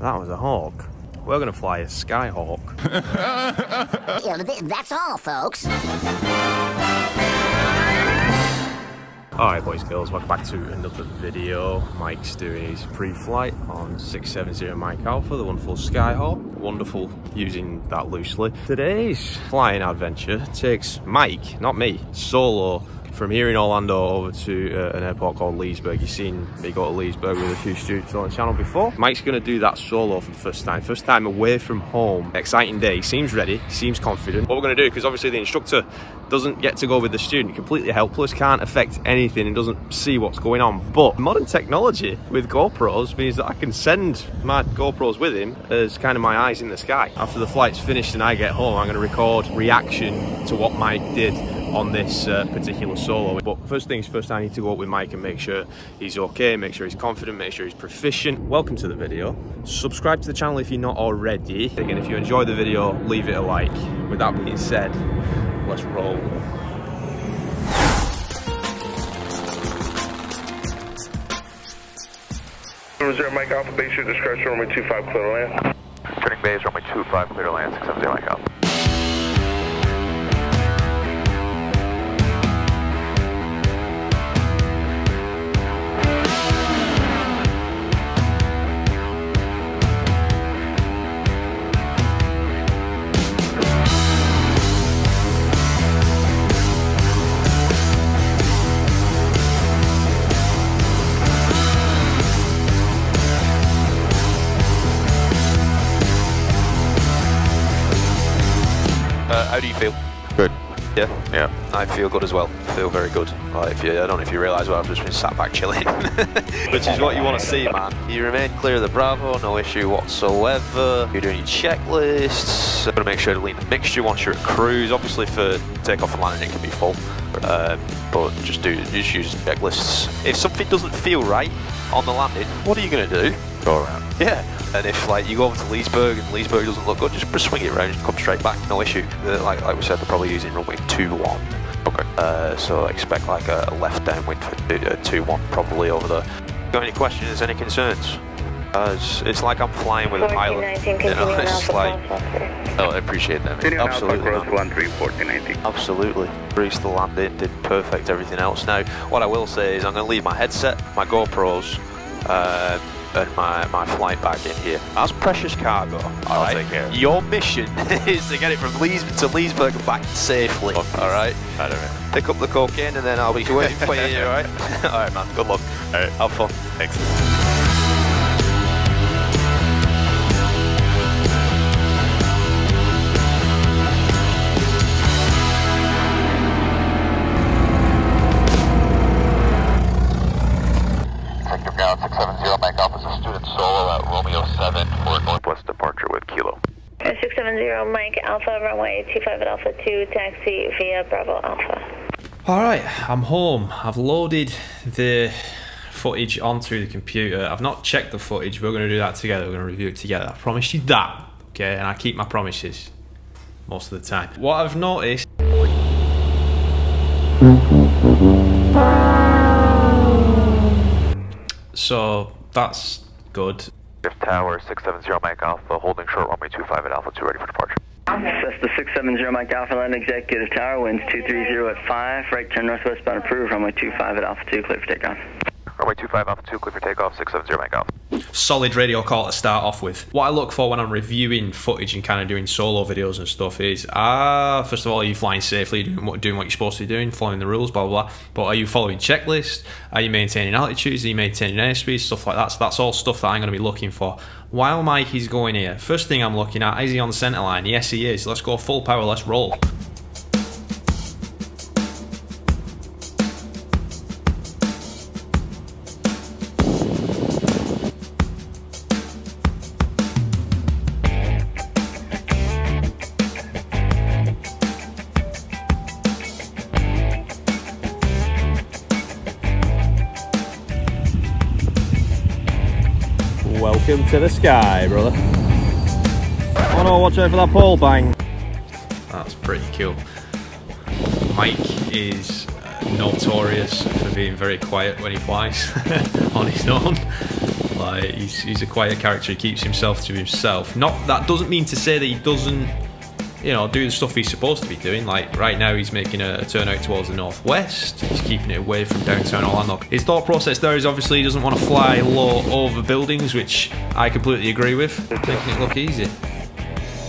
That was a hawk. We're going to fly a skyhawk. Yeah, that's all, folks. Alright boys and girls, welcome back to another video. Mike's doing his pre-flight on 670 Mike Alpha, the wonderful Skyhawk. Wonderful using that loosely. Today's flying adventure takes Mike, not me, solo from here in Orlando over to uh, an airport called Leesburg. You've seen me go to Leesburg with a few students on the channel before. Mike's going to do that solo for the first time. First time away from home. Exciting day. Seems ready. Seems confident. What we're going to do, because obviously the instructor doesn't get to go with the student, completely helpless, can't affect anything and doesn't see what's going on. But modern technology with GoPros means that I can send my GoPros with him as kind of my eyes in the sky. After the flight's finished and I get home, I'm going to record reaction to what Mike did on this uh, particular solo. But first things first, I need to go up with Mike and make sure he's okay, make sure he's confident, make sure he's proficient. Welcome to the video. Subscribe to the channel if you're not already. Again, if you enjoy the video, leave it a like. With that being said, let's roll. Reserve Mike Alpha Base, your discretion, runway 25 clear to land. Turning base, runway 25, clear to land, 670 Mike Alpha. Yeah? I feel good as well. feel very good. Like if you, I don't know if you realise, but I've just been sat back chilling. Which is what you want to see, man. You remain clear of the Bravo, no issue whatsoever. You're doing your checklists. Got to make sure to lean the mixture once you're at cruise. Obviously for takeoff and landing it can be full. Um, but just do just use checklists. If something doesn't feel right on the landing, what are you going to do? Go around. Yeah. And if like you go over to Leesburg and Leesburg doesn't look good, just swing it around, just come straight back, no issue. Uh, like like we said, they're probably using runway two one. Okay. Uh, so expect like a, a left downwind for uh, two one probably over there. Got any questions? Any concerns? Uh, it's, it's like I'm flying with a pilot. 1419, You know, it's like oh, I appreciate that. Continuing Alpha Absolutely. Cross man. 13 1490. Absolutely. Reached the landing, did perfect, everything else. Now, what I will say is I'm going to leave my headset, my GoPros, um, and my, my flight bag in here. That's precious cargo. All right? take care of it. Your mission is to get it from Lees to Leesburg and back safely. All right? I don't know. Pick up the cocaine and then I'll be waiting for you, all right? all right, man. Good luck. All right. Have fun. Thanks. Ground 670, Mike Alpha, a student solo at Romeo 7 for Northwest departure with Kilo. Uh, 670 Mike Alpha, runway 25 at Alpha 2, taxi via Bravo Alpha. Alright, I'm home. I've loaded the footage onto the computer. I've not checked the footage. We're going to do that together. We're going to review it together. I promised you that. Okay, and I keep my promises most of the time. What I've noticed. So that's good. Drift Tower 670 Mike Alpha, holding short runway 25 at Alpha 2, ready for departure. That's the 670 Mike Alpha Land Executive Tower, winds 230 at 5, right turn northwest bound approved, runway 25 at Alpha 2, clear for takeoff. Runway 25 Alpha 2, clear for takeoff, 670 Mike Alpha. solid radio call to start off with. What I look for when I'm reviewing footage and kind of doing solo videos and stuff is, ah, first of all, are you flying safely, doing what, doing what you're supposed to be doing, following the rules, blah, blah, blah. But are you following checklists? Are you maintaining altitudes? Are you maintaining airspeed? Stuff like that. So that's all stuff that I'm going to be looking for. While Mike is going here, first thing I'm looking at, is he on the centre line? Yes, he is. Let's go full power, let's roll. Welcome to the sky, brother. Oh no, watch for that pole bang. That's pretty cool. Mike is uh, notorious for being very quiet when he flies on his own. Like he's, he's a quiet character. He keeps himself to himself. Not that doesn't mean to say that he doesn't, you know, do the stuff he's supposed to be doing. Like right now, he's making a, a turn out towards the northwest. He's keeping it away from downtown Orlando. His thought process there is obviously he doesn't want to fly low over buildings, which I completely agree with. Making it look easy.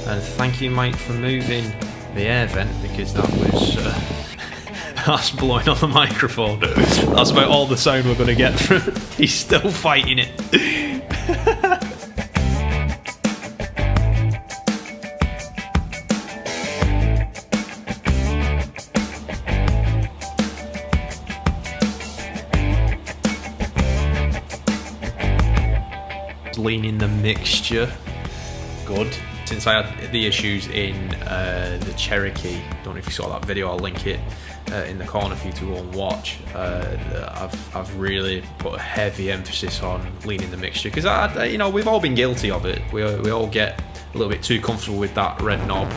And thank you, Mike, for moving the air vent because that was. Uh, that's blowing on the microphone. That's about all the sound we're going to get from. He's still fighting it. Leaning the mixture. Good. Since I had the issues in uh, the Cherokee, don't know if you saw that video, I'll link it uh, in the corner for you to go and watch. Uh, I've, I've really put a heavy emphasis on leaning the mixture because you know we've all been guilty of it. We, we all get a little bit too comfortable with that red knob.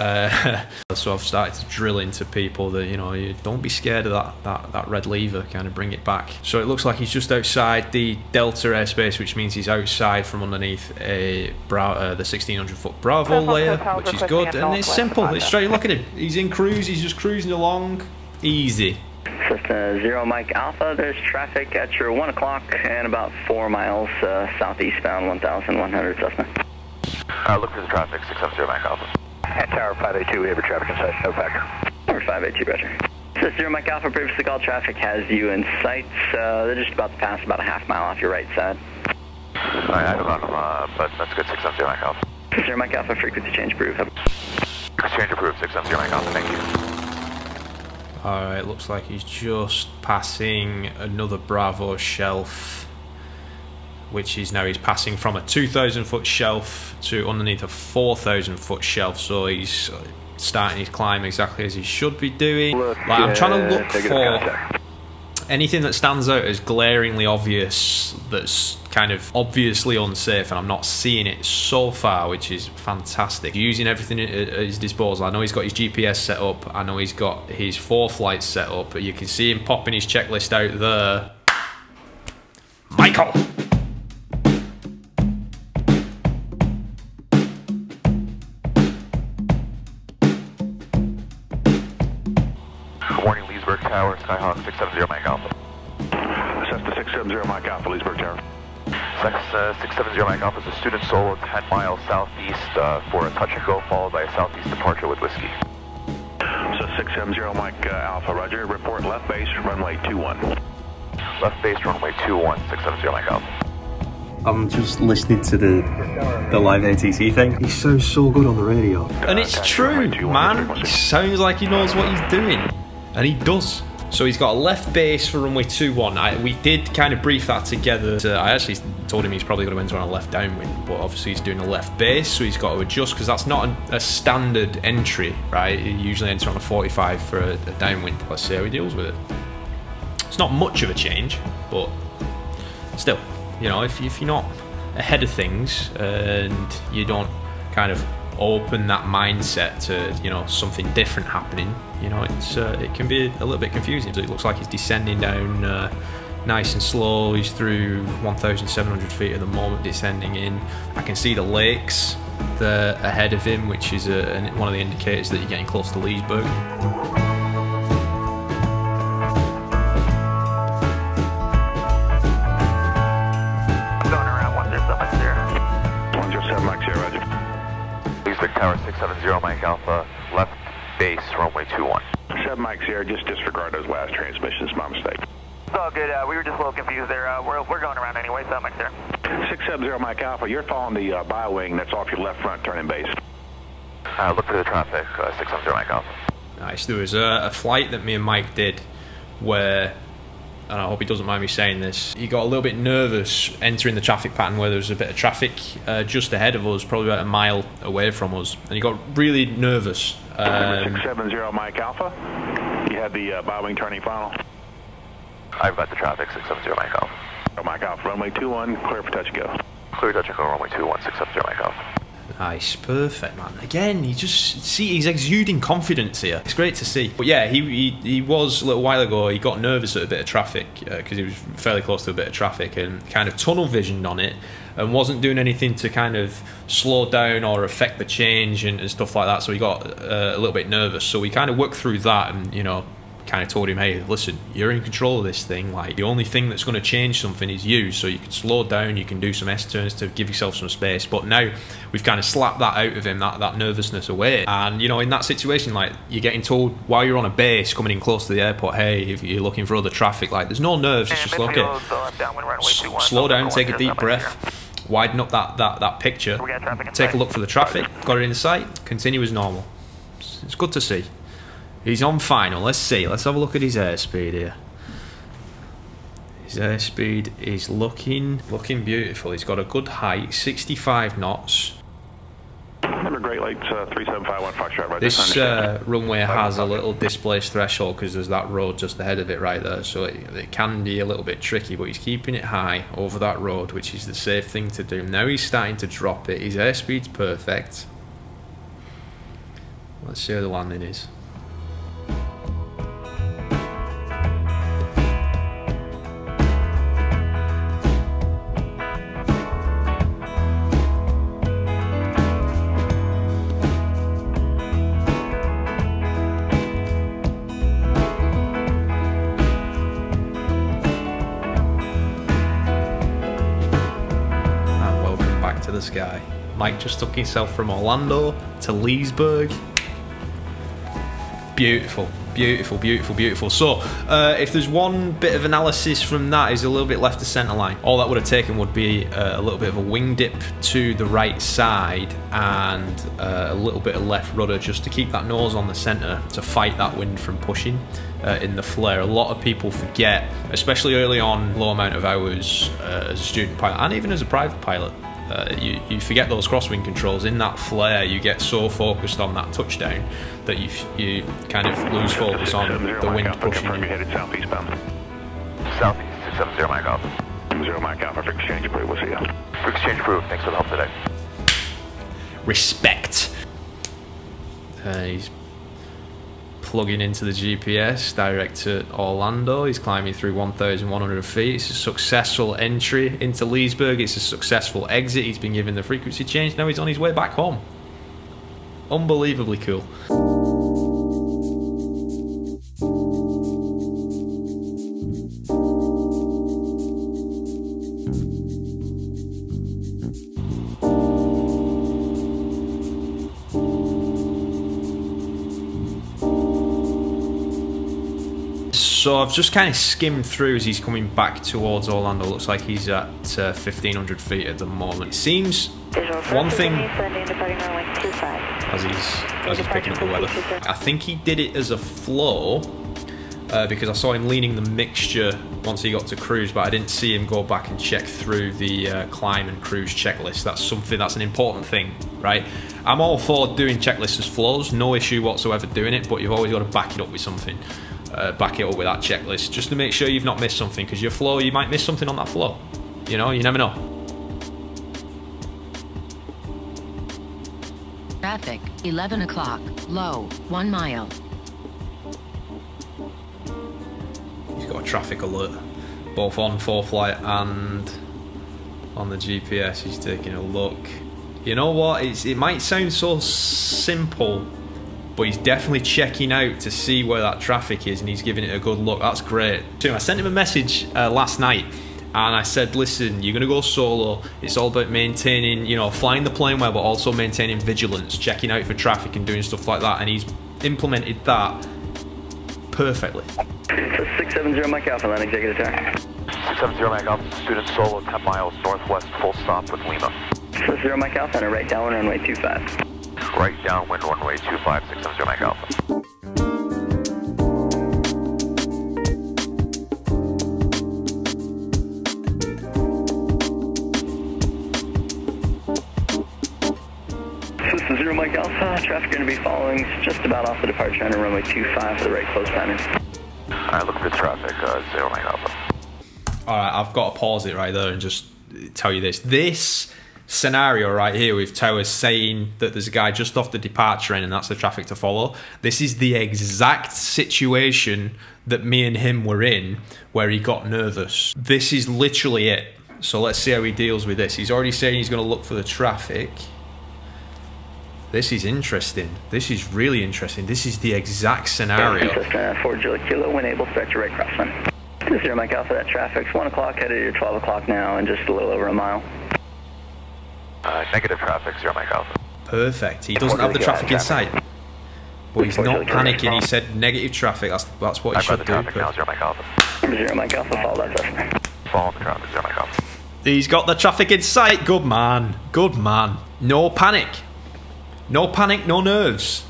Uh, so I've started to drill into people that you know you don't be scared of that, that that red lever kind of bring it back. So it looks like he's just outside the delta airspace which means he's outside from underneath a bra- uh, the 1600 foot bravo layer which is good. and it's simple. It's straight. Look at him. He's in cruise. He's just cruising along. Easy. Cessna Zero Mike Alpha, there's traffic at your 1 o'clock and about 4 miles uh, southeastbound 1100 Cessna. Uh, look for the traffic, 670 Mike Alpha. At Tower 582, we have a traffic in sight. No factor. Number 582, Roger. Cessna Zero Mike Alpha, previously called traffic, has you in sight. Uh, they're just about to pass about a half mile off your right side. Alright, I don't know, uh, but that's good, 670 Mike Alpha. Cessna Zero Mike Alpha, frequency change approved. Exchange approved, 670 Mike Alpha, thank you. Alright, looks like he's just passing another Bravo shelf, which is now he's passing from a 2,000 foot shelf to underneath a 4,000 foot shelf. So he's starting his climb exactly as he should be doing. Like, I'm trying to look for anything that stands out as glaringly obvious that's kind of obviously unsafe and I'm not seeing it so far which is fantastic. Using everything at at his disposal. I know he's got his GPS set up. I know he's got his ForeFlight's set up. But you can see him popping his checklist out there. Michael 670 Mike Alpha. Cessna 670 Mike Alpha, Leesburg Tower. Sex, uh, 670 Mike Alpha is a student solo 10 miles southeast uh, for a touch and go, followed by a southeast departure with whiskey. So 670 Mike uh, Alpha, Roger. Report left base, runway 21. Left base, runway 21, 670 Mike Alpha. I'm just listening to the the live ATC thing. He sounds so good on the radio. and it's true man He sounds like he knows what he's doing and he does so he's got a left base for runway 21 I, we did kind of brief that together I actually told him he's probably going to enter on a left downwind but obviously he's doing a left base so he's got to adjust because that's not a, a standard entry right? You usually enter on a 45 for a, a downwind let's see how he deals with it. It's not much of a change but still you know if, if you're not ahead of things and you don't kind of open that mindset to you know something different happening. You know it's uh, it can be a little bit confusing. So it looks like he's descending down uh, nice and slow. He's through 1700 feet at the moment descending in. I can see the lakes there ahead of him which is a, an- one of the indicators that you're getting close to leesburg Leesburg Tower, 670 Mike Alpha, left base, runway 21. 7 Mike Sierra, just disregard those last transmissions, my mistake. It's all good. Uh, we were just a little confused there. Uh, we're, we're going around anyway, so Mike there. 670 Mike Alpha, you're following the uh, bi wing that's off your left front turning base. Uh, look for the traffic, uh, 670 Mike Alpha. Nice. There was a, a flight that me and Mike did where, and I hope he doesn't mind me saying this, he got a little bit nervous entering the traffic pattern where there was a bit of traffic uh, just ahead of us, probably about a mile away from us, and he got really nervous. Number Um, 670 Mike Alpha, you had the uh, bi wing turning final. I've got the traffic, 670 Mike Alpha. Oh, Mike Alpha, runway 21, clear for touch and go. Clear touch and go, runway 21, 670 Mike Alpha. Nice, perfect, man. Again, he just see he's exuding confidence here. It's great to see. But yeah, he he, he was a little while ago. He got nervous at a bit of traffic because uh, he was fairly close to a bit of traffic and kind of tunnel visioned on it and wasn't doing anything to kind of slow down or affect the change and, and stuff like that. So he got uh, a little bit nervous. So we kind of worked through that and you know kind of told him, hey, listen, you're in control of this thing. Like, the only thing that's going to change something is you. So you can slow down, you can do some S turns to give yourself some space. But now we've kind of slapped that out of him, that, that nervousness away. And, you know, in that situation, like, you're getting told while you're on a base coming in close to the airport, hey, if you're looking for other traffic, like, there's no nerves. It's just, okay, slow down, take a deep breath widen up that, that, that picture, take a look for the traffic, got it in sight, continue as normal. It's good to see. He's on final. Let's see. Let's have a look at his airspeed here. His airspeed is looking looking beautiful. He's got a good height, 65 knots. Remember Great Lakes uh, 3751 Foxtrot right This uh, runway has a little displaced threshold because there's that road just ahead of it right there, so it, it, can be a little bit tricky. But he's keeping it high over that road, which is the safe thing to do. Now he's starting to drop it. His airspeed's perfect. Let's see how the landing is. Just took himself from Orlando to Leesburg. Beautiful, beautiful, beautiful, beautiful. So, uh, if there's one bit of analysis from that is a little bit left to centre line. All that would have taken would be uh, a little bit of a wing dip to the right side and uh, a little bit of left rudder just to keep that nose on the centre to fight that wind from pushing. Uh, in the flare. A lot of people forget, especially early on, low amount of hours uh, as a student pilot and even as a private pilot, uh, you, you forget those crosswind controls. In that flare, you get so focused on that touchdown that you you kind of lose focus on the wind pushing you. Headed southeastbound. Southeast, 670 Mike Alpha. Zero Mike Alpha for exchange approved. We'll see you. For exchange approved. Thanks for the help today. Respect. Uh, he's plugging into the GPS direct to Orlando. He's climbing through 1,100 feet. It's a successful entry into Leesburg. It's a successful exit. He's been given the frequency change. Now he's on his way back home. Unbelievably cool. I've just kind of skimmed through as he's coming back towards Orlando. Looks like he's at uh, 1500 feet at the moment. It seems one thing as he's as he's picking up the weather. I think he did it as a flow uh, because I saw him leaning the mixture once he got to cruise, but I didn't see him go back and check through the uh, climb and cruise checklist. That's something that's an important thing, right? I'm all for doing checklists as flows, no issue whatsoever doing it, but you've always got to back it up with something uh, back it up with that checklist just to make sure you've not missed something because your flow, you might miss something on that flow. You know, you never know. Traffic, 11 o'clock, low, one mile. He's got a traffic alert, both on ForeFlight and on the GPS. He's taking a look. You know what? It's, it might sound so simple but he's definitely checking out to see where that traffic is and he's giving it a good look. That's great. I sent him a message uh, last night and I said, listen, you're going to go solo. It's all about maintaining, you know, flying the plane well, but also maintaining vigilance, checking out for traffic and doing stuff like that. And he's implemented that perfectly. 670 Mike Alpha, line executive tower. 670 Mike Alpha, student solo 10 miles northwest, full stop with Lima. So 0 Mike Alpha, and right down runway 25 right downwind runway 25670 Mike Alpha. This is Zero Mike Alpha. Traffic going to be following just about off the departure on runway 25 for the right close timing. Alright, look for traffic, uh, Zero Mike Alpha. Alright, I've got to pause it right there and just tell you this. This scenario right here with Towers saying that there's a guy just off the departure end and that's the traffic to follow. This is the exact situation that me and him were in where he got nervous. This is literally it. So let's see how he deals with this. He's already saying he's going to look for the traffic. This is interesting. This is really interesting. This is the exact scenario. Cessna 4 Juliet Kilo, when able, your right crosswind. This is your Mike Alpha, that traffic's 1 o'clock, headed to 12 o'clock now, and just a little over a mile. Negative traffic, zero Mike Alpha. Perfect. He doesn't have the traffic in sight. But he's not panicking. He said negative traffic. That's that's what he should do. now, zero Mike Alpha. Zero Mike Alpha, follow that Cessna. Follow the traffic, zero Mike Alpha. He's got the traffic in sight. Good man. Good man. No panic. No panic, no nerves.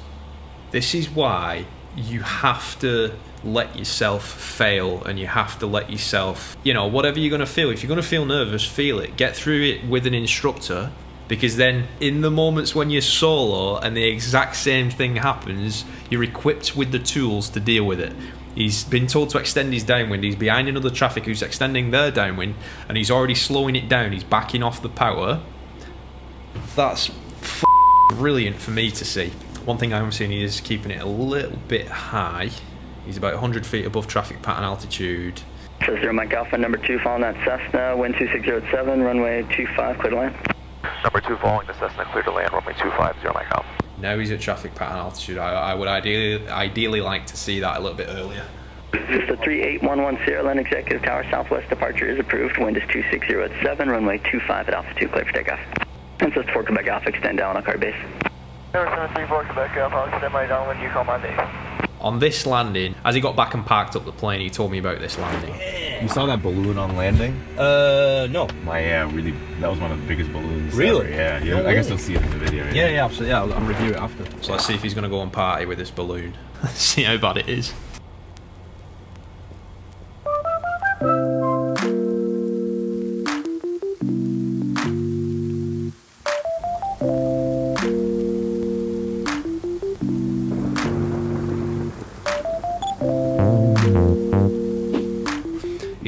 This is why you have to let yourself fail and you have to let yourself, you know, whatever you're going to feel. If you're going to feel nervous, feel it. Get through it with an instructor because then in the moments when you're solo and the exact same thing happens, you're equipped with the tools to deal with it. He's been told to extend his downwind. He's behind another traffic who's extending their downwind, and he's already slowing it down. He's backing off the power. That's brilliant for me to see. One thing I'm seeing is keeping it a little bit high. He's about 100 feet above traffic pattern altitude. So zero Mike Alpha, number 2, following that Cessna, wind 2607, runway 25, clear to land. Number two, following the Cessna, clear to land, runway 25, zero Mike Alpha. Now he's at traffic pattern altitude. I, I would ideally ideally like to see that a little bit earlier. This is the 3811 Sierra Land Executive Tower, southwest departure is approved, wind is 260 at 7, runway 25 at Alpha 2, clear for takeoff. And says 4 Quebec Alpha, extend down on card base. Number 734 Quebec Alpha, I'll extend my downwind, you call Monday. On this landing, as he got back and parked up the plane, he told me about this landing. You saw that balloon on landing? Uh, no. My yeah, really. That was one of the biggest balloons. Really? ever. Yeah, yeah. No I guess way. you'll see it in the video. Yeah, yeah, absolutely. Yeah, I'll, I'll review it after. So let's see if he's going to go and party with this balloon. see how bad it is.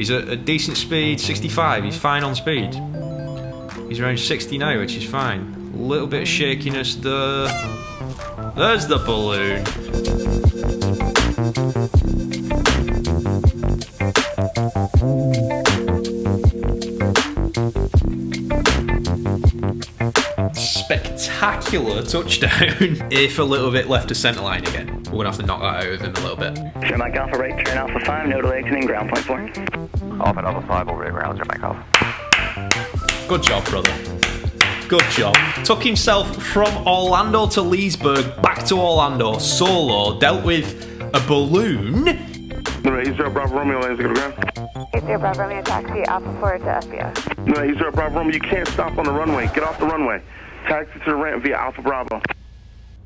He's at a decent speed, 65. He's fine on speed. He's around 60 now, which is fine. A little bit of shakiness there. There's the balloon. Spectacular touchdown. if a little bit left of centre line again. We're gonna have to knock that out of him a little bit. Sierra Mike Alpha, right turn Alpha 5, no delay exiting ground point 4. Alpha Alpha 5, over at ground, zero Mike Alpha. Good job, brother. Good job. Took himself from Orlando to Leesburg, back to Orlando, solo, dealt with a balloon. No, he's zero Bravo Romeo, lanes to go to ground. 80 Bravo Romeo taxi Alpha 4 to SBS. No, he's zero Bravo Romeo, you can't stop on the runway. Get off the runway. Taxi to the ramp via Alpha Bravo.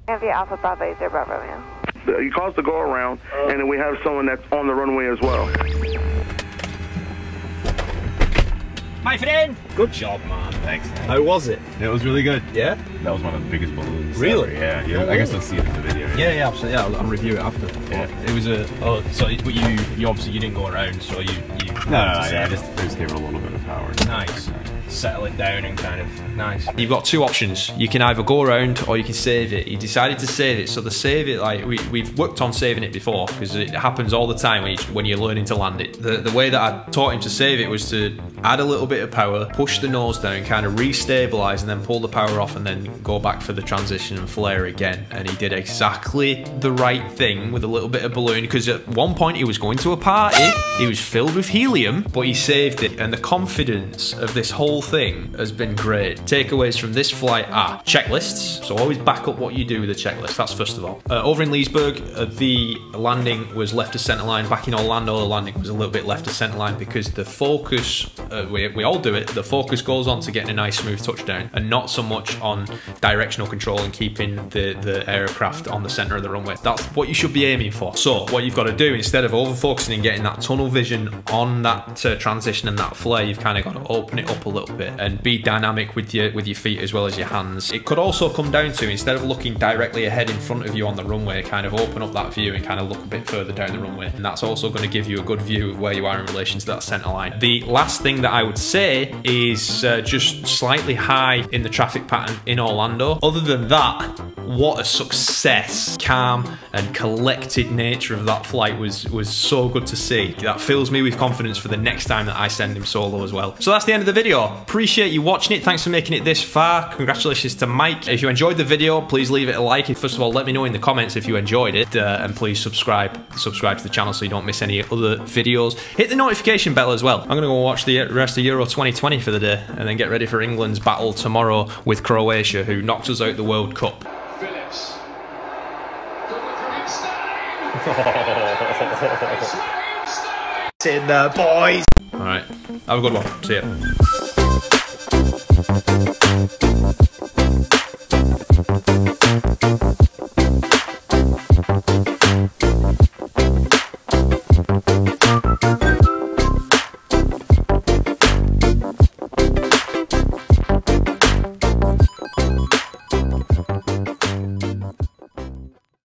And via Alpha Bravo 80 Bravo Romeo. Uh, You cause to go around, and then we have someone that's on the runway as well. My friend! Good job, man. Thanks. How was it? It was really good. Yeah? That was one of the biggest balloons. Really? ever. Yeah, yeah. No I guess way. you'll see it in the video. Yeah, yeah, absolutely. Yeah, I'll, I'll review it after. Yeah. It was a. Oh, so but you, you obviously you didn't go around, so you. you No, no, no, yeah, I just, I just gave it a little bit of power. Nice. Settle it down and kind of nice. You've got two options. You can either go around or you can save it. He decided to save it, so the save it like we, we've worked on saving it before because it happens all the time when, you, when you're learning to land it. The, the way that I taught him to save it was to add a little bit of power, push the nose down, kind of re-stabilize, and then pull the power off, and then go back for the transition and flare again. And he did exactly the right thing with a little bit of balloon because at one point he was going to a party, he was filled with helium, but he saved it, and the confidence of this whole thing has been great. Takeaways from this flight are checklists. So always back up what you do with a checklist. That's first of all. Uh, over in Leesburg, uh, the landing was left to centre line. Back in Orlando, the landing was a little bit left to centre line because the focus, uh, we, we all do it, the focus goes on to getting a nice smooth touchdown and not so much on directional control and keeping the, the aircraft on the centre of the runway. That's what you should be aiming for. So what you've got to do, instead of over focusing and getting that tunnel vision on that uh, transition and that flare, you've kind of got to open it up a little little bit and be dynamic with your with your feet as well as your hands. It could also come down to instead of looking directly ahead in front of you on the runway, kind of open up that view and kind of look a bit further down the runway. And that's also going to give you a good view of where you are in relation to that center line. The last thing that I would say is uh, just slightly high in the traffic pattern in Orlando. Other than that, what a success. Calm and collected nature of that flight was, was so good to see. That fills me with confidence for the next time that I send him solo as well. So that's the end of the video. Appreciate you watching it. Thanks for making it this far. Congratulations to Mike. If you enjoyed the video, please leave it a like. First of all, let me know in the comments if you enjoyed it. Uh, and please subscribe subscribe to the channel so you don't miss any other videos. Hit the notification bell as well. I'm going to go watch the rest of Euro 2020 for the day and then get ready for England's battle tomorrow with Croatia, who knocked us out the World Cup. Phillips. in the boys. All right, have a good one. See ya. Thank you.